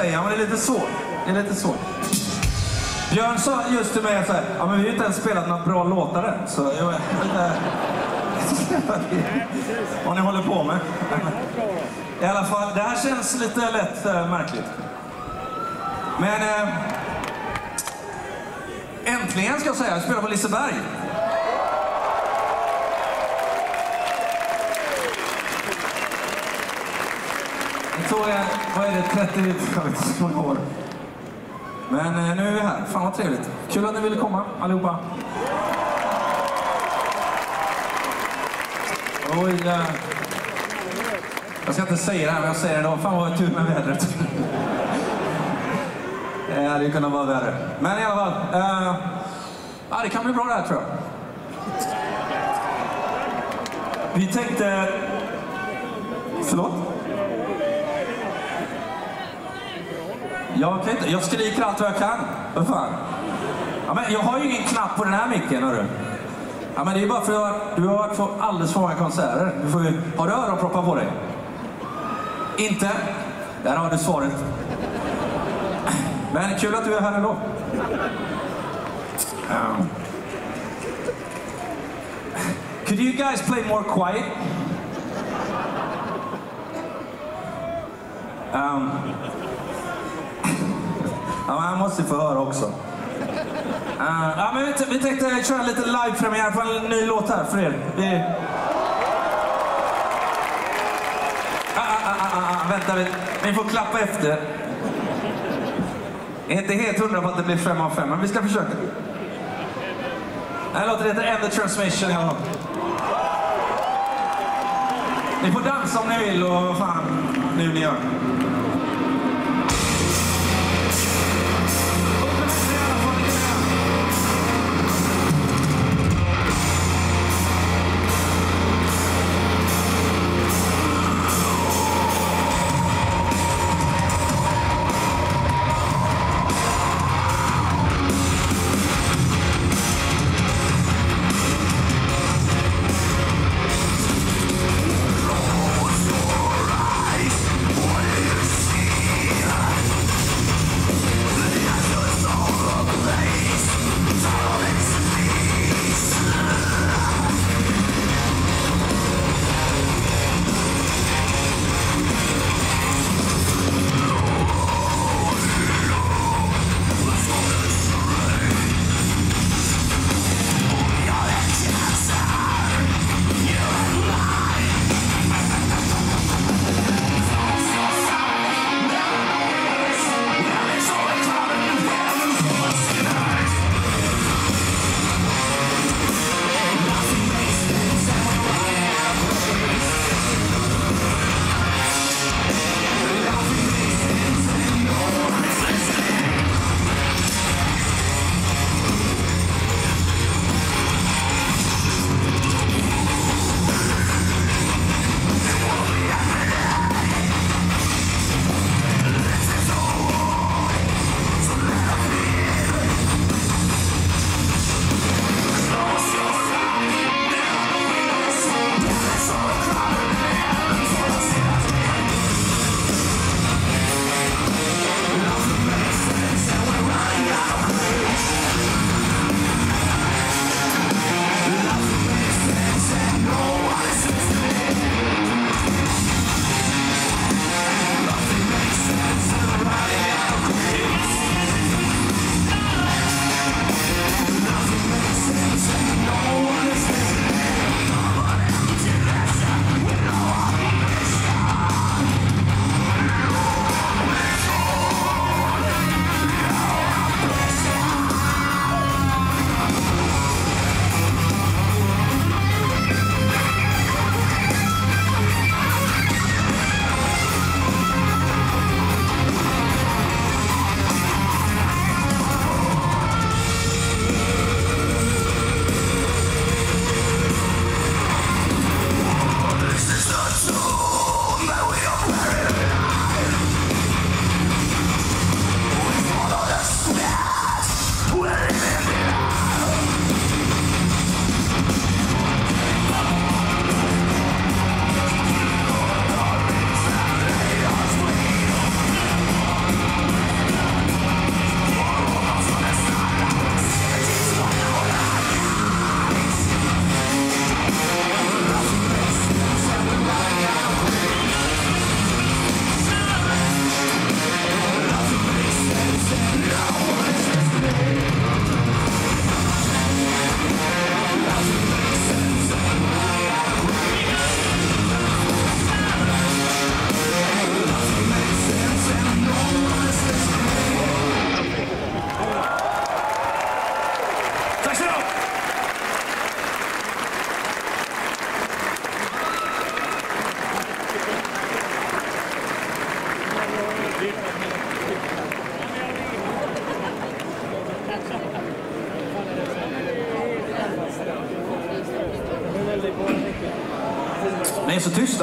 säga, men det är lite svårt. Det är lite svårt. Björn sa just till mig så här, ja men vi har ju inte ens spelat några bra låtar än, så jag vet inte vad ni håller på med. I alla fall, det här känns lite lätt äh, märkligt. Men eh, äntligen ska jag säga, jag spelar på Liseberg. Så är vad är det, 30, jag vet inte många år. Men eh, nu är vi här. Fan vad trevligt. Kul att ni ville komma allihopa. Oj, jag ska inte säga det här, men jag säger det då. Fan vad tur med vädret. Eh, det hade ju kunnat vara värre. Men i alla fall. Eh, ja, det kan bli bra det här tror jag. Vi tänkte... Förlåt? Jag, kan inte, jag skriker allt vad jag kan. Vad fan? Ja, men jag har ju ingen knapp på den här micken, hörru. Ja, men det är bara för att du har varit på alldeles för många konserter. Du får ju, har du öronproppar på dig? Inte? Där har du svaret. Men kul att du är här ändå. Um, could you guys play more quiet? Um, ja, men jag måste få höra också. Uh, ja, men vi, vi tänkte köra lite livepremiär på en ny låt här för er. Vi... Ah, ah, ah, vänta, vi, ni får klappa efter. Jag är inte helt hundra på att det blir fem av fem, men vi ska försöka. Den här låten heter End the Transmission i alla fall. Ni får dansa om ni vill och vad fan nu ni gör.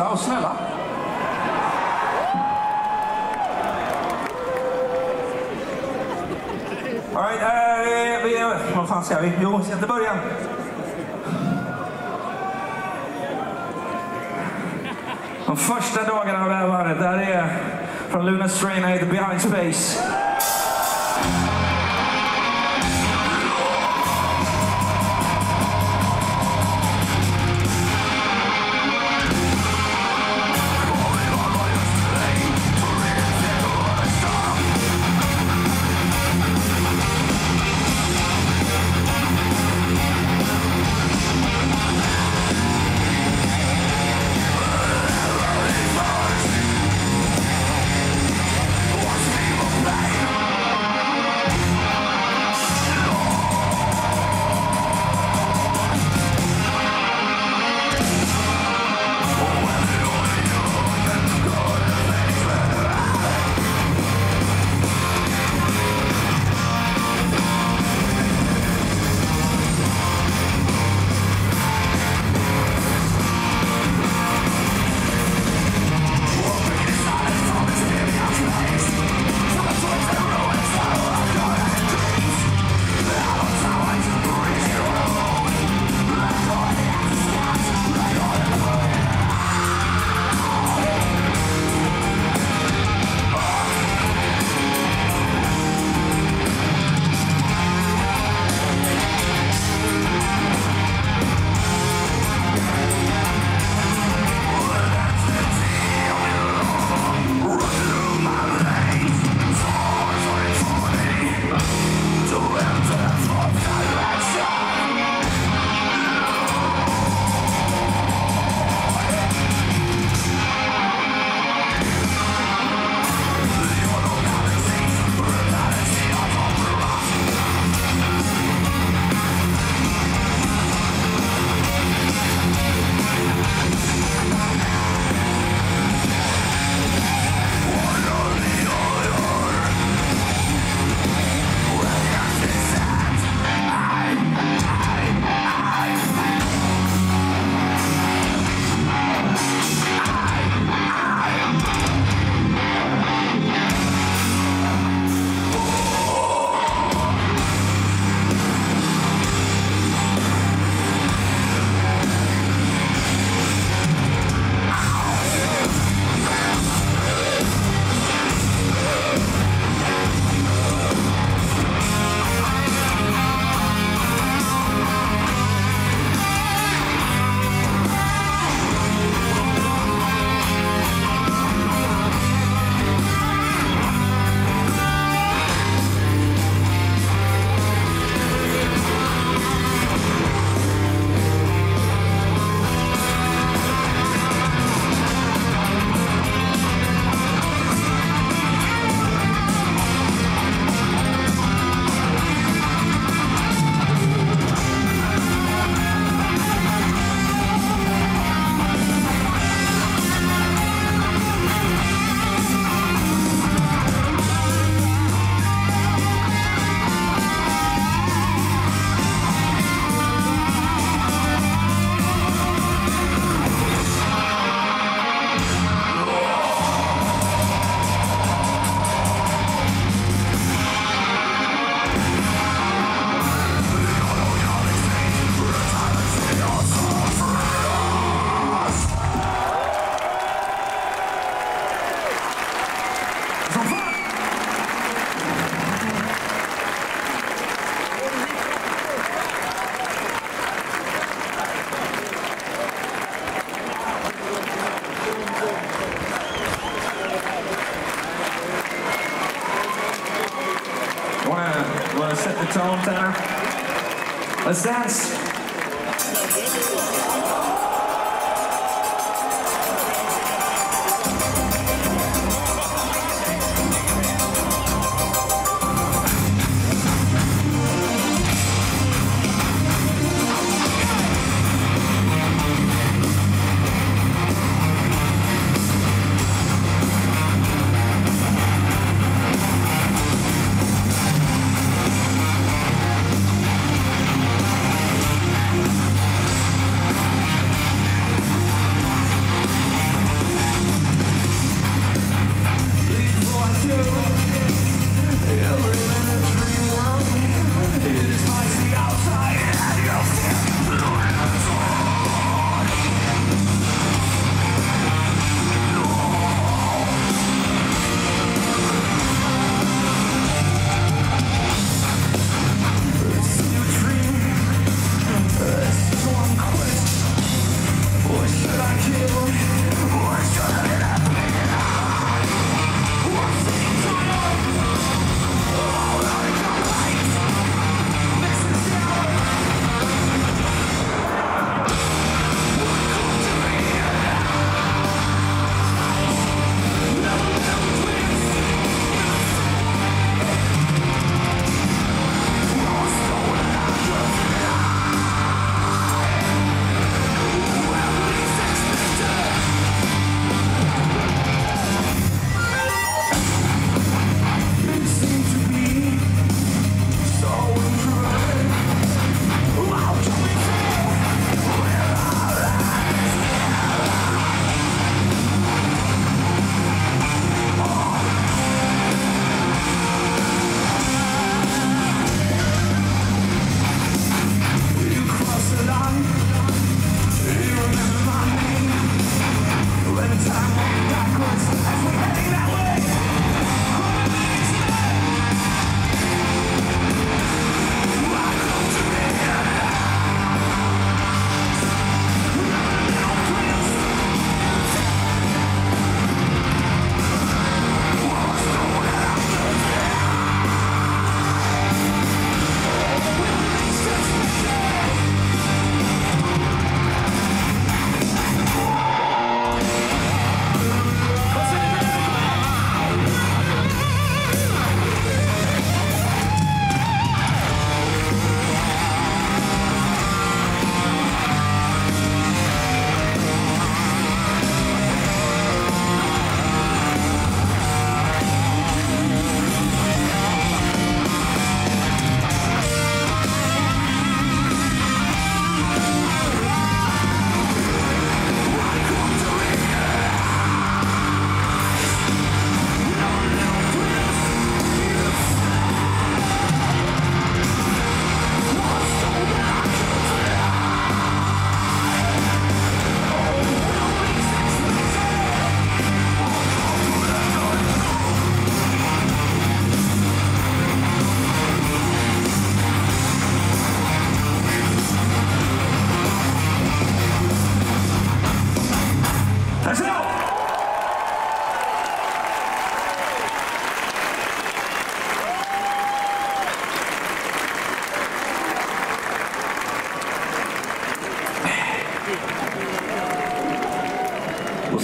Och snälla. All right, eh, vi, vad fan ska vi? Jo, vi ska inte börja. De första dagarna av det här varvet, det här är från Luna Strain, Aid, Behind Space.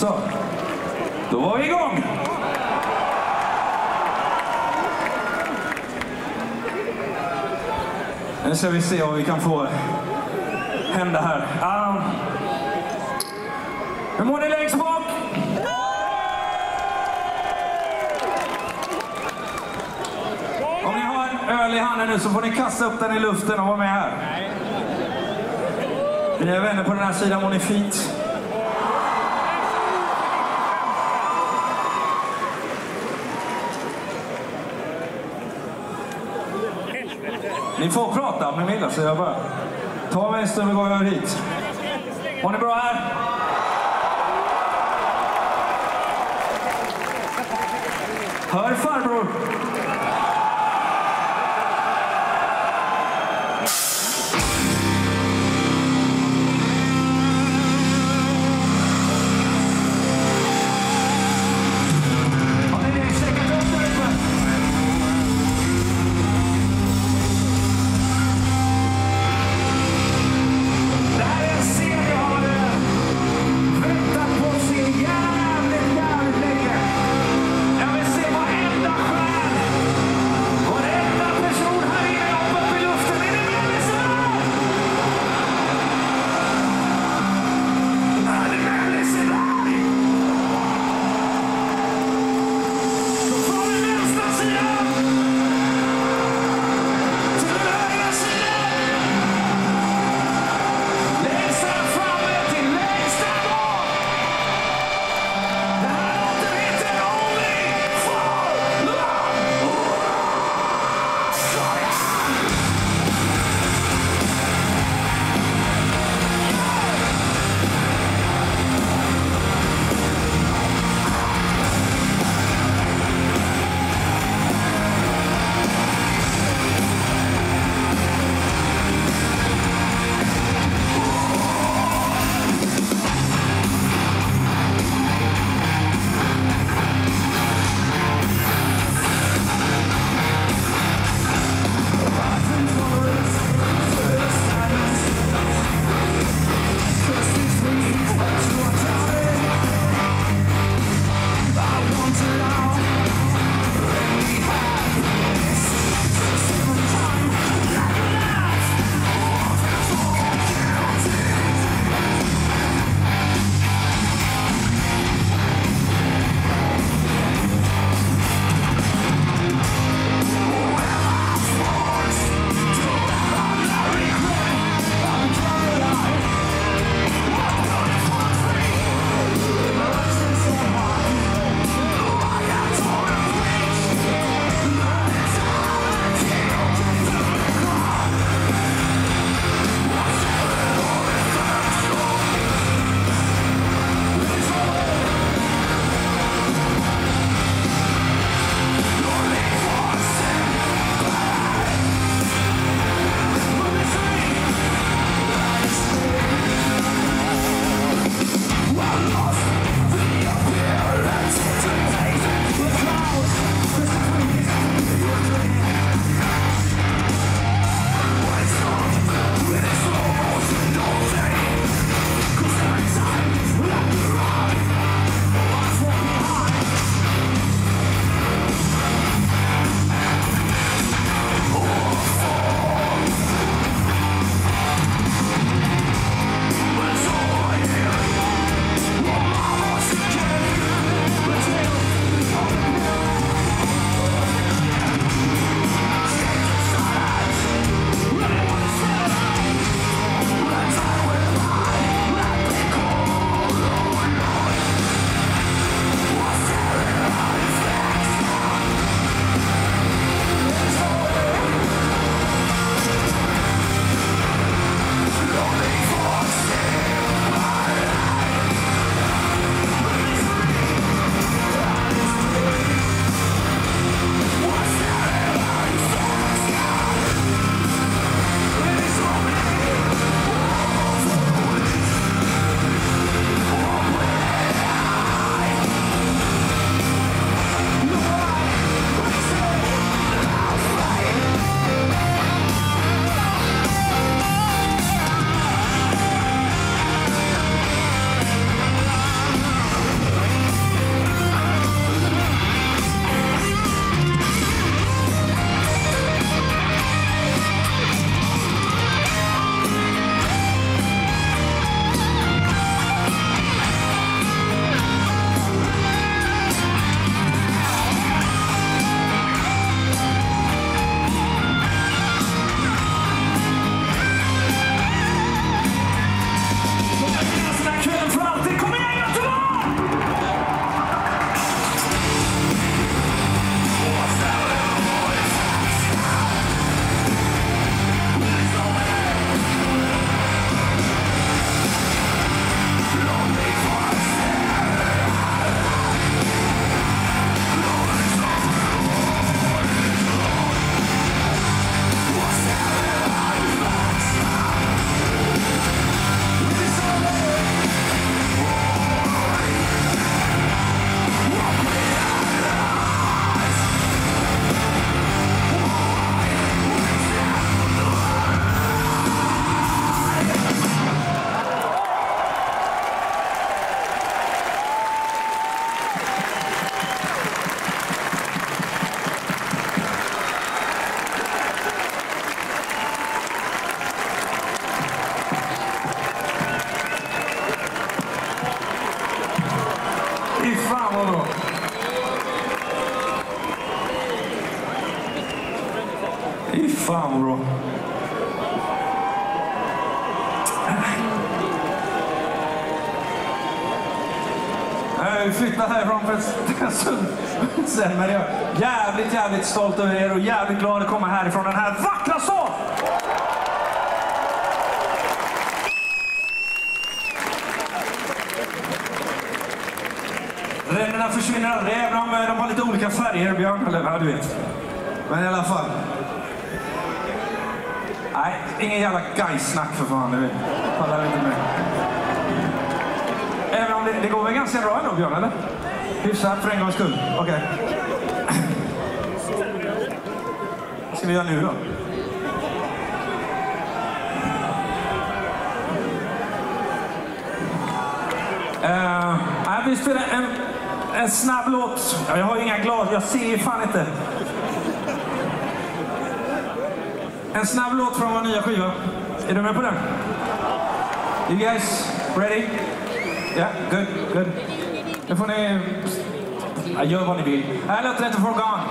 Så. Då var vi igång! Nu ska vi se vad vi kan få hända här. Um, hur mår ni längst bak? Om ni har en öl i handen nu så får ni kasta upp den i luften och vara med här. Mina vänner på den här sidan mår ni fint. Ni får prata om ni vill, så jag bara... Ta mig en stund och gå över hit. Mår ni bra här? Hör farbror! Sen, men jag är jävligt, jävligt stolt över er och jävligt glad att komma härifrån den här vackra staden! Ränderna försvinner aldrig, även om eh, de har lite olika färger, Björn. Eller ja, du vet. Men i alla fall. Nej, ingen jävla gajsnack för fan. Det pallar inte med. Även om det, det går väl ganska bra ändå, Björn? Eller? Hyfsat för en gångs skull. Okej. Vad ska vi göra nu då? Uh, nej, vi spelar en, en snabb låt. Ja, Jag har inga glas, jag ser ju fan inte. En snabb låt från vår nya skiva. Är du med på den? You guys ready? Yeah, good, good. Nu får ni... Ja, gör vad ni vill. Här låter det For Gone.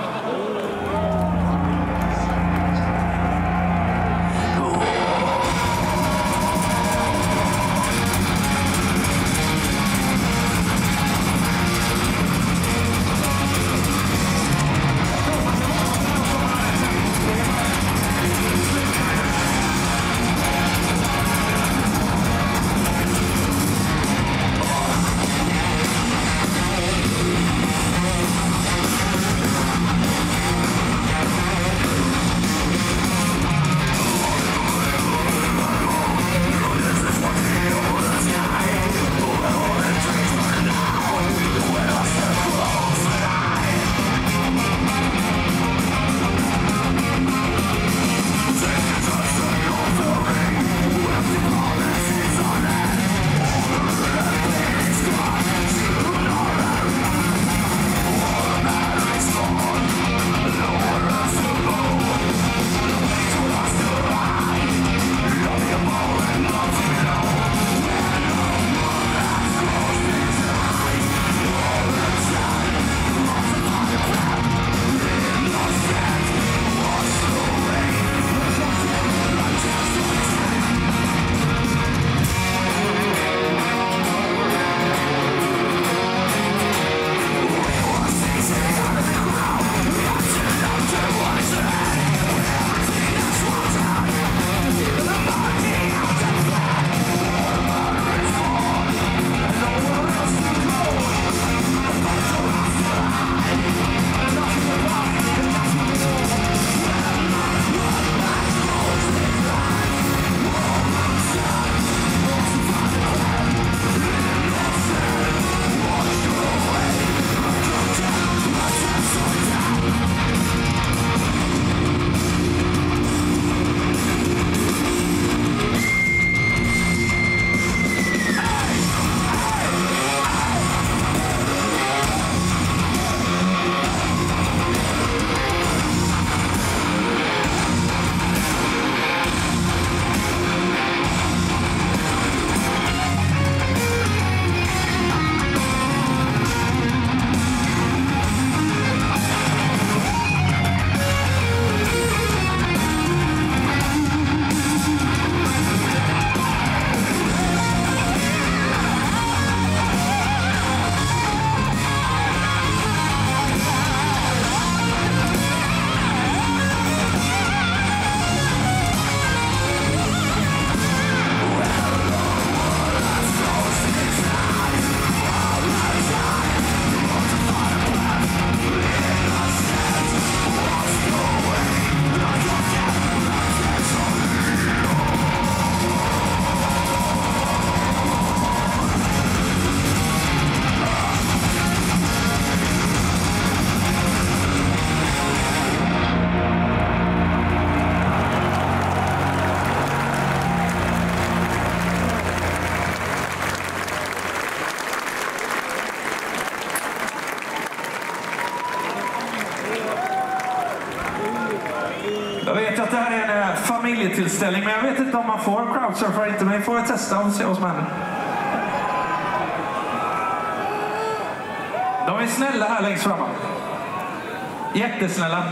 Familjetillställning, men jag vet inte om man får crowdsurfa inte. Men vi får jag testa och se vad som händer. De är snälla här längst fram. Jättesnälla.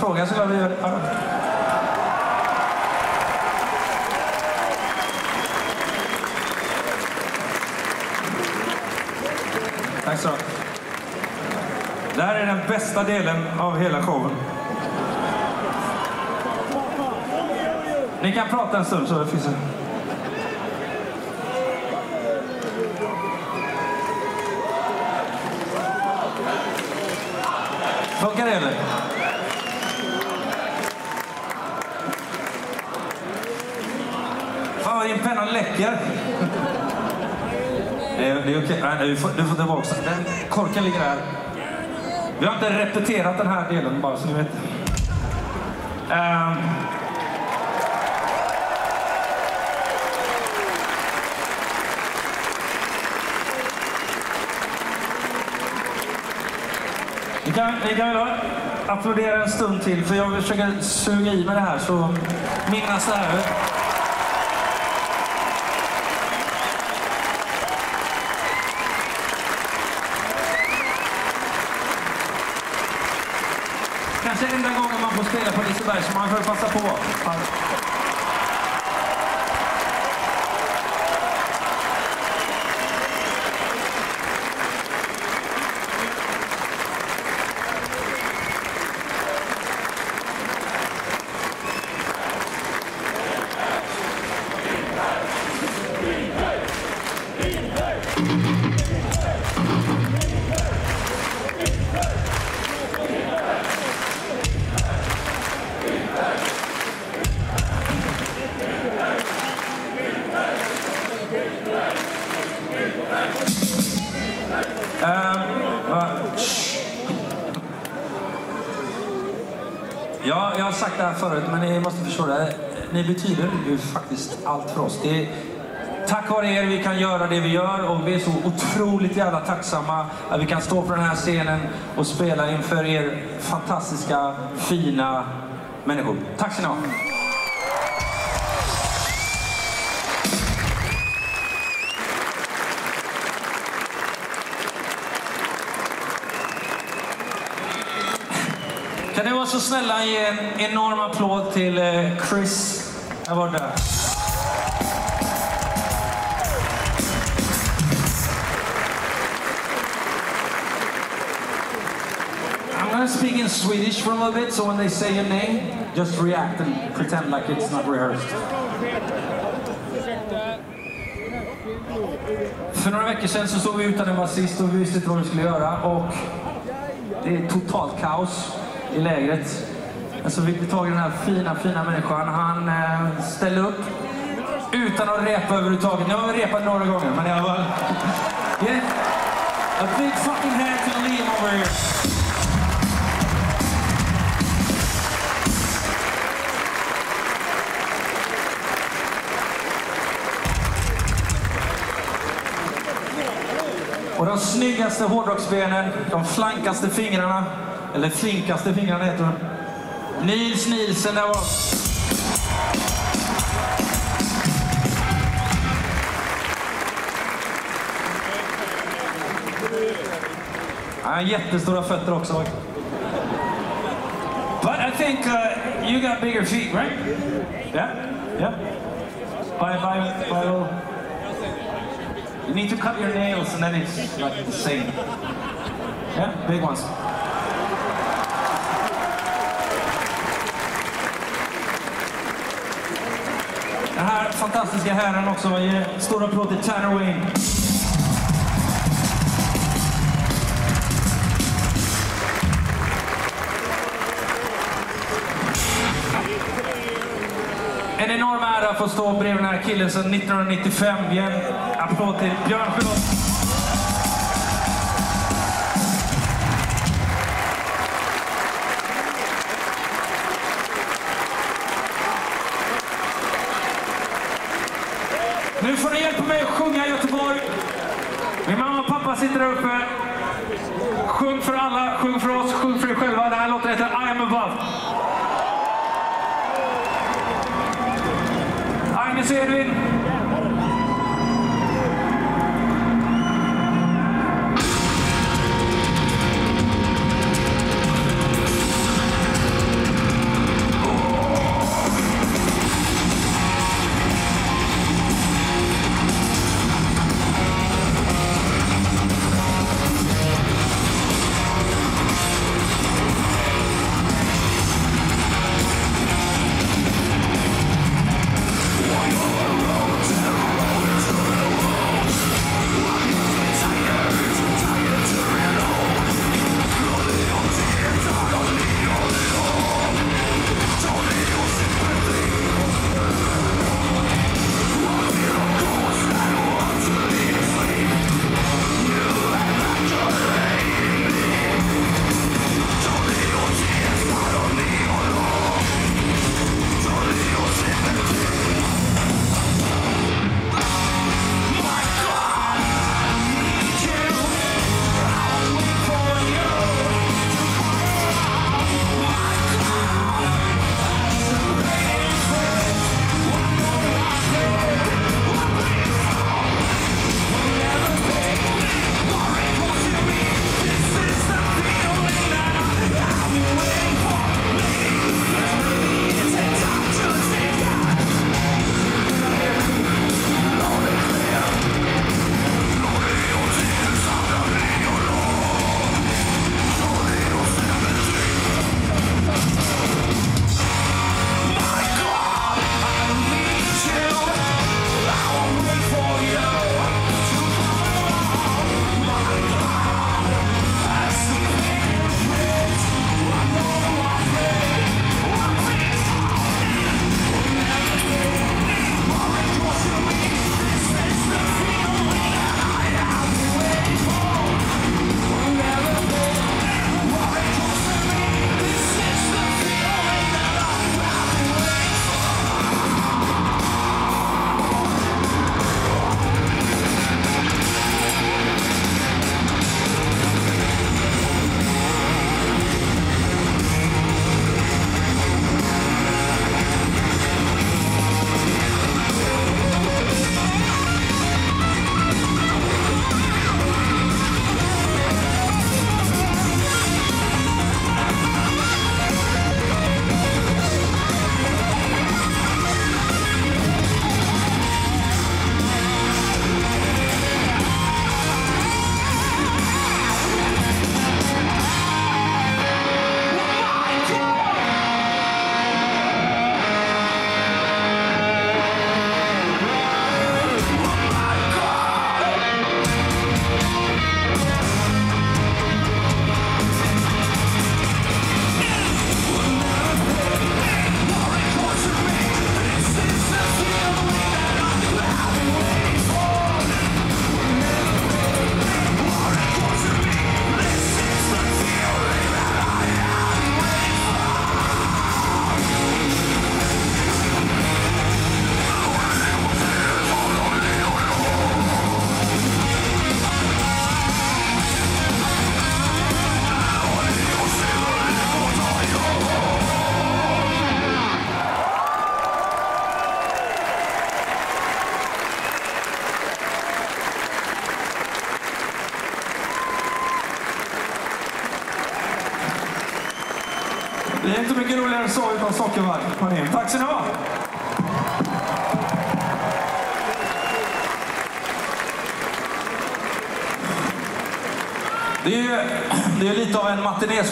Ja, eftersom så ska vi Tack så. Det här är den bästa delen av hela showen. Ni kan prata en stund så det finns en... Det eller? Fan vad din penna läcker. Det är, det är okej. Nej, du får, du får tillbaka den. Korken ligger där. Vi har inte repeterat den här delen bara så ni vet. Um, Ni kan, ni kan väl applådera en stund till för jag vill försöka suga i mig det här så minnas det här. Allt för oss. Det är tack vare er vi kan göra det vi gör och vi är så otroligt jävla tacksamma att vi kan stå på den här scenen och spela inför er fantastiska, fina människor. Tack ska ni ha. Kan ni vara så snälla och ge en enorm applåd till eh, Chris var borta. I'm gonna speak in Swedish for a little bit, so when they say your name, just react and pretend like it's not rehearsed. För några veckor sedan så stod vi utan en basist och vi visste inte vad vi skulle göra. Och det är totalt kaos i lägret. Så fick vi tag i den här fina, fina människan. Han eh, ställde upp utan att repa överhuvudtaget. Nu har vi repat några gånger, men alla fall. Yeah. A big fucking hand to Liam over here. Och de snyggaste hårdrocksbenen, de flankaste fingrarna, eller flinkaste fingrarna heter de. Nils Nielsen där var. Han har jättestora fötter också. But I think uh, you got bigger feet, right? Yeah? Yeah? Bye, bye, bye need to cut your nails and then it's like the same. Yeah, big ones. Den här fantastiska herren också. Ge stor applåd till Tanner Wayne. En enorm ära att få stå bredvid den här killen sedan 1995. En applåd till Björn Skjöld. Nu får ni hjälpa mig att sjunga Göteborg. Min mamma och pappa sitter där uppe. Sjung för alla, sjung för oss, sjung för er själva. Den här låten heter I am above. Agnes Edvin.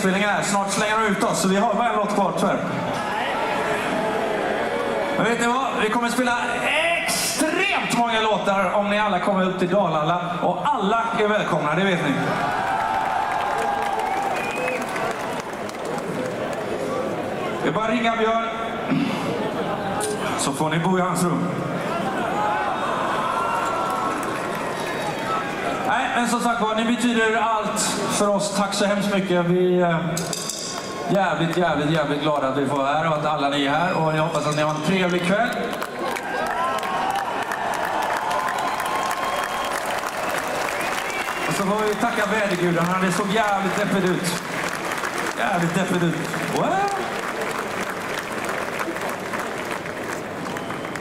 Matinéspelning här. Snart slänger de ut oss, så vi har bara en låt kvar tyvärr. Men vet ni vad? Vi kommer spela extremt många låtar om ni alla kommer upp till Dalarna. Och alla är välkomna, det vet ni. Det är bara att ringa Björn. Så får ni bo i hans rum. Nej, men som sagt var, ni betyder allt för oss. Tack så hemskt mycket. Vi är eh, jävligt, jävligt, jävligt glada att vi får vara här och att alla ni är här. Och jag hoppas att ni har en trevlig kväll. Och så får vi tacka vädergudarna. Det såg jävligt deppigt ut. Jävligt deppigt ut. What?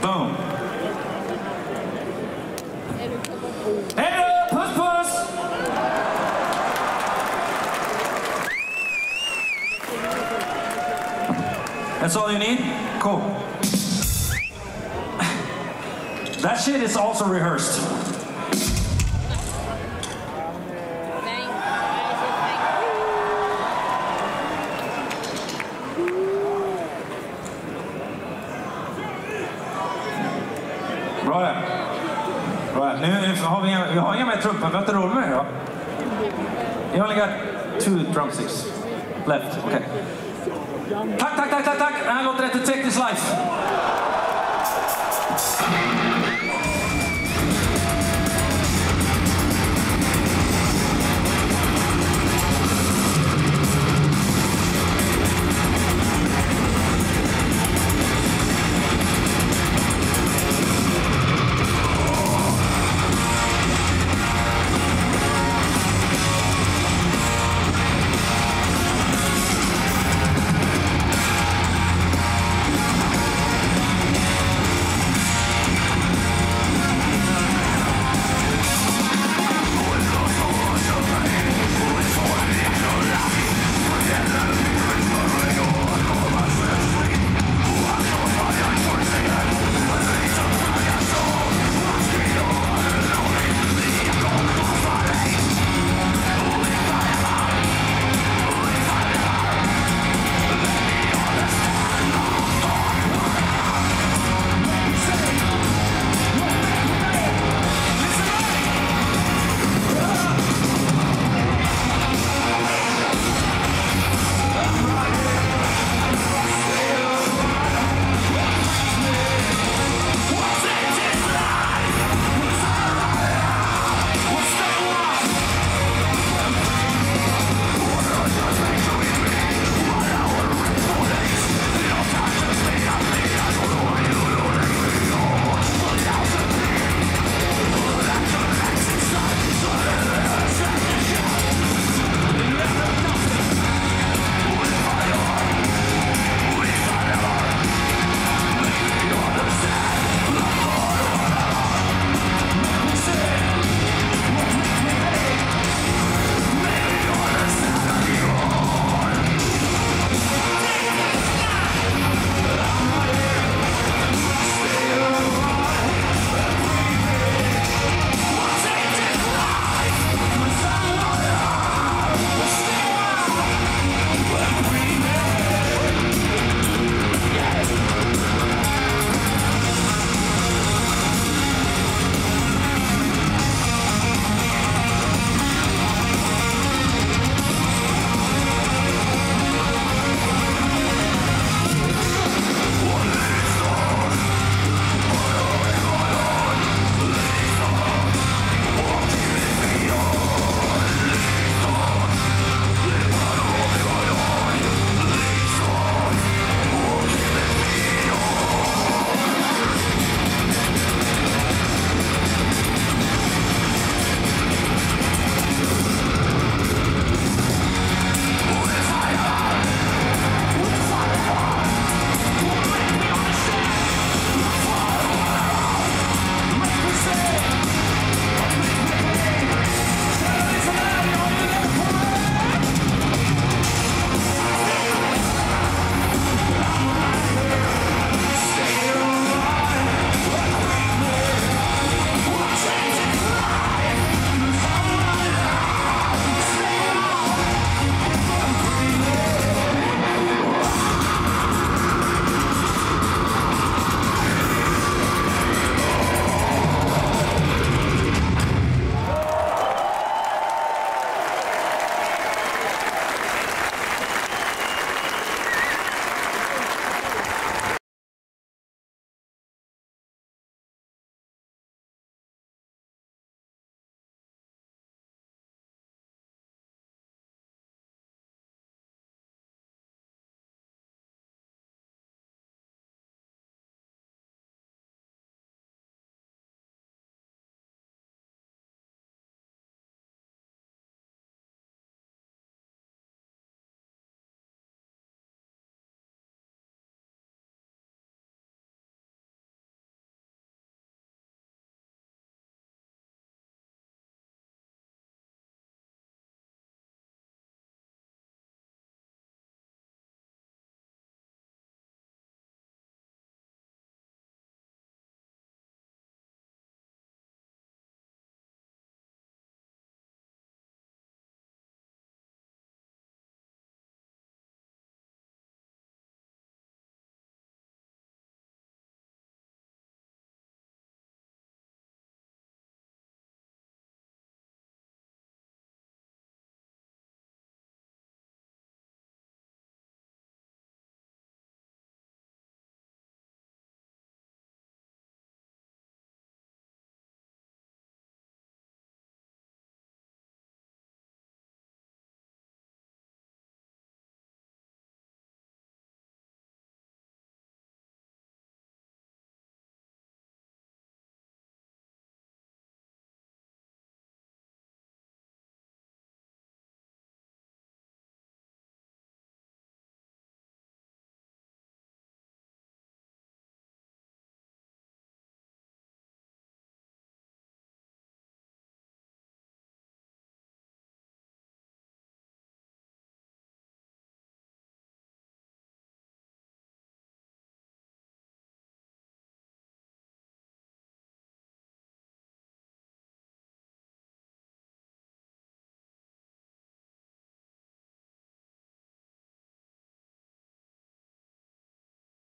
Boom. That's all you need? Cool. That shit is also rehearsed. Bra det. Bra det. Nu har vi, vi har inga mer trumpor. Vi har inte råd med det. You only got two drumsticks left. Okay. Tack, tack, tack, tack, tack. Det här låter rätt Take This Life.